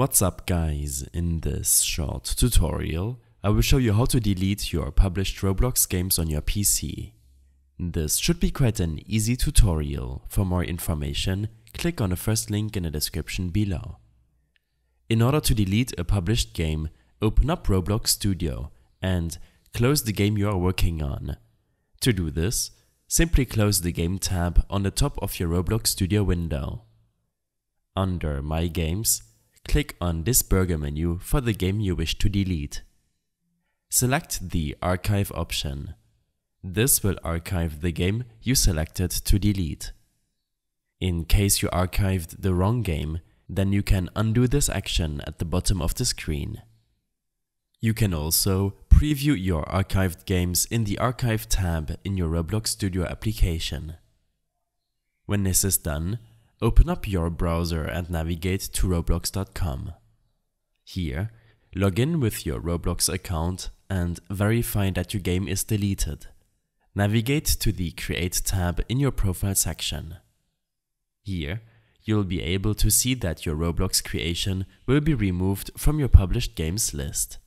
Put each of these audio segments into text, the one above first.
What's up guys, in this short tutorial I will show you how to delete your published Roblox games on your PC. This should be quite an easy tutorial, for more information click on the first link in the description below. In order to delete a published game, open up Roblox Studio and close the game you are working on. To do this, simply close the Game tab on the top of your Roblox Studio window. Under My Games, click on this burger menu for the game you wish to delete. Select the Archive option. This will archive the game you selected to delete. In case you archived the wrong game, then you can undo this action at the bottom of the screen. You can also preview your archived games in the Archive tab in your Roblox Studio application. When this is done, open up your browser and navigate to roblox.com. Here, log in with your Roblox account and verify that your game is deleted. Navigate to the Create tab in your Profile section. Here, you'll be able to see that your Roblox creation will be removed from your published games list.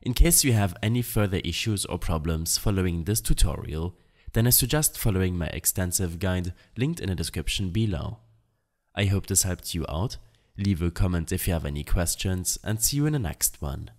In case you have any further issues or problems following this tutorial, then I suggest following my extensive guide linked in the description below. I hope this helped you out, leave a comment if you have any questions and see you in the next one.